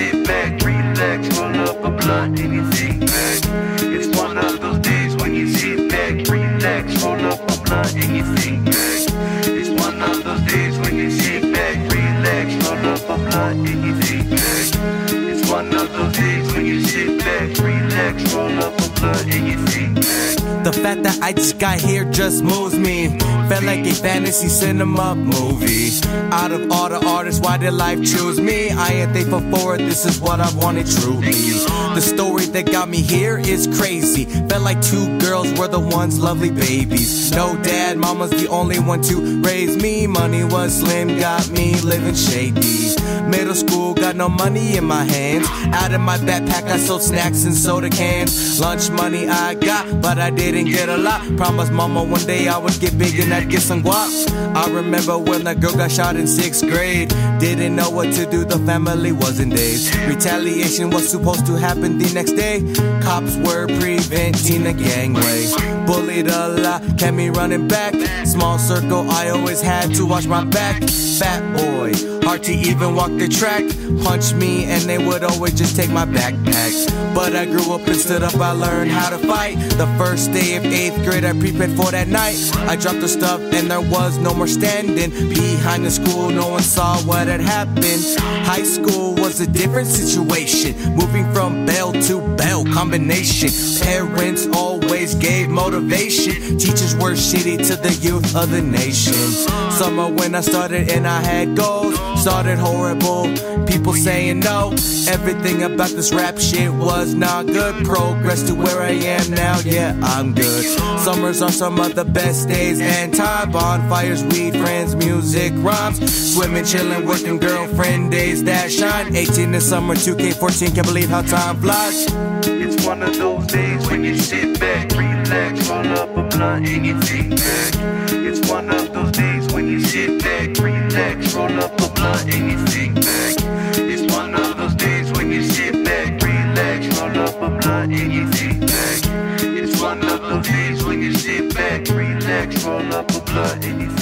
sit back, relax, roll up a blunt and you think back. It's one of those days when you sit back, relax, roll up a blunt and you think back. It's one of those days when you sit back, relax, roll up a blunt and you think back. It's one of those days when you sit back, relax, roll up a blunt and you think back. Fact that I just got here just moves me. Felt like a fantasy cinema movie. Out of all the artists, why did life choose me? I ain't thankful for it, this is what I wanted truly. The story that got me here is crazy. Felt like two girls were the ones, lovely babies. No dad, mama's the only one to raise me. Money was slim, got me living shady. Middle school, got no money in my hands. Out of my backpack, I sold snacks and soda cans. Lunch money I got, but I didn't get a lot. Promised mama one day I would get big and I'd get some guap. I remember when that girl got shot in sixth grade. Didn't know what to do, the family wasn't dazed. Retaliation was supposed to happen the next day. Cops were preventing a gangway. Bullied a lot, kept me running back. Small circle, I always had to watch my back. Fat boy, hard to even walk the track. Punch me and they would always just take my backpack. But I grew up and stood up, I learned how to fight. The first day of eighth grade, I prepared for that night. I dropped the stuff and there was no more standing. Behind the school, no one saw what had happened. High school was a different situation. Moving from bell to bell combination. Parents always motivation. Teachers were shitty to the youth of the nation. Summer when I started and I had goals. Started horrible. People saying no. Everything about this rap shit was not good. Progress to where I am now, yeah, I'm good. Summers are some of the best days and time. Bonfires, weed, friends, music, rhymes. Swimming, chilling, working, girlfriend days that shine. 18 in summer, 2K14, can't believe how time flies. It's one of those days when you sit roll up a blunt and you think back. It's one of those days when you sit back, relax, roll up a blunt and you think back. It's one of those days when you sit back, relax, roll up a blunt and you think back. It's one of those days when you sit back, relax, roll up a blunt and you